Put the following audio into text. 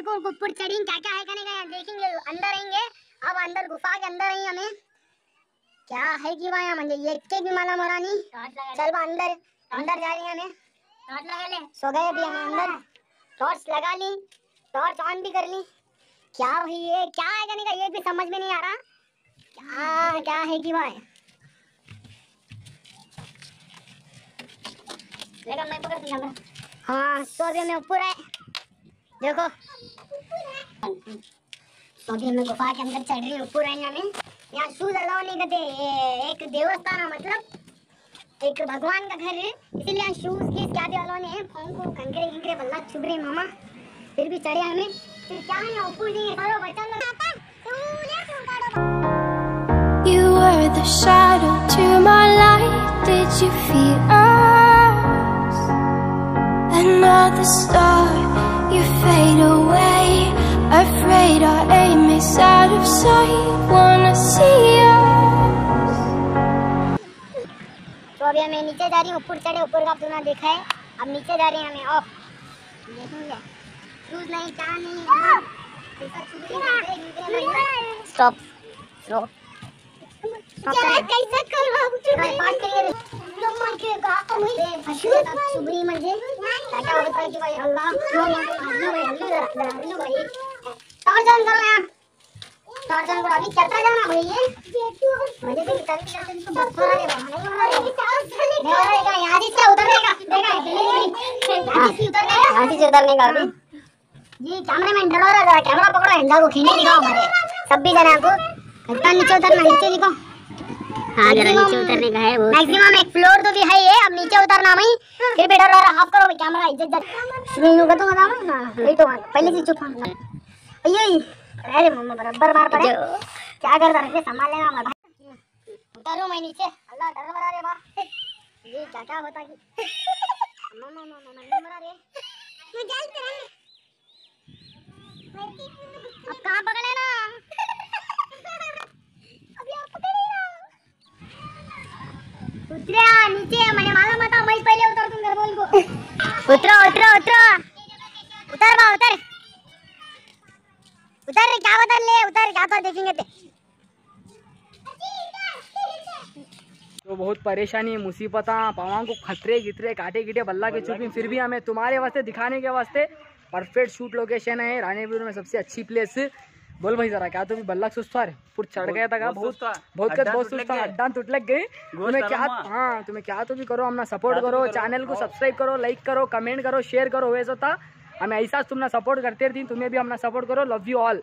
कर को ऊपर चढ़ी क्या क्या है करने का? देखेंगे अंदर रहेंगे अब अंदर गुफा के अंदर ही हमें। क्या है कि वहाँ म्हणजे एक भी माला मोरा नहीं चल बा अंदर अंदर जा रही हैं हमें। टॉर्च लगा ले। सो गए अभी हमें अंदर। टॉर्च लगा ली। टॉर्च ऑन भी कर ली। क्या भाई ये क्या है करने का? ये भी समझ में नहीं आ रहा। क्या क्या है कि वहाँ? लेगा मैं पकड़ हाँ सो अभी हमें ऊपर है देखो। तो अभी हमें गुफा के अंदर चढ़ रही है। आएँगे हमें। यहाँ शूज़ अलाउ नहीं करते एक देवस्थान है मतलब एक भगवान का घर है। इसीलिए यहाँ शूज़ की क्या भी अलाउ नहीं है पाँव को कंकरे कंकरे बल्ला चुभ रही मामा। फिर भी चढ़े हमें। फिर क्या है ऊपर जाएँगे करो बच्चा लोग the shadow to my light. Did you feel us? Another star, you fade away. Afraid our aim is out of sight. Wanna see us तो अभी हमें नीचे जा रही हूँ ऊपर चढ़े ऊपर का तूने देखा है अब नीचे जा रही है हमें ऑफ़ देखेंगे शूज़ नहीं क्या नहीं स्टॉप स्लो कैसे शुभरी म्हणजे काय होतं की भाई अल्लाह टॉर्चन करो यार। टॉर्चन करो अभी चलता जाना भाई ये? मुझे भी चलते चलते तो बहुत हो। रहा है। नहीं हो रहा है। यहाँ से उतरने का देखा यहाँ से उतरने का। यहाँ से उतरने का अभी। ये कैमरामैन डरो रहा है कैमरा पकड़ो हिंदा को खींचे दिखाओ हमारे। सब भी जना को इतना नीचे उतरना नीचे दिखो हाँ जरा नीचे उतरने का है वो। मैक्सिमम एक फ्लोर तो भी है ये अब नीचे उतरना भाई। फिर भी रहा हाफ़ करो कैमरा इज़्ज़त शुरू का तो बताओ ना। वही तो पहले से चुप अरे मम्मा बराबर मार पड़े क्या कर रहा है संभाल लेना मैं भाई उतारो मैं नीचे अल्लाह डर रे बा ये क्या क्या होता कि मम्मा मम्मा मैं मरा रे मैं रहे अब कहाँ पकड़े ना अभी आप पकड़े ना उतरे नीचे मैंने माला मता मैं पहले उतर दूँगा बोल को उतरो उतरो उतरो उतर बा उतर उतर क्या उतर ले उतर क्या कर देखेंगे ते। तो बहुत परेशानी मुसीबत पावां को खतरे गितरे काटे गिटे बल्ला के चुपी फिर भी हमें तुम्हारे वास्ते दिखाने के वास्ते परफेक्ट शूट लोकेशन है रानीपुर में सबसे अच्छी प्लेस बोल भाई जरा क्या तुम्हें बल्ला सुस्ता पूर चढ़ गया था बहुत बहुत कद बहुत सुस्ता अड्डा टूट लग गई तुम्हें क्या हाँ तुम्हें क्या तो भी करो अपना सपोर्ट करो चैनल को सब्सक्राइब करो लाइक करो कमेंट करो शेयर करो वैसा था। हमें ऐसा तुमने सपोर्ट करते थी तुम्हें भी अपना सपोर्ट करो लव यू ऑल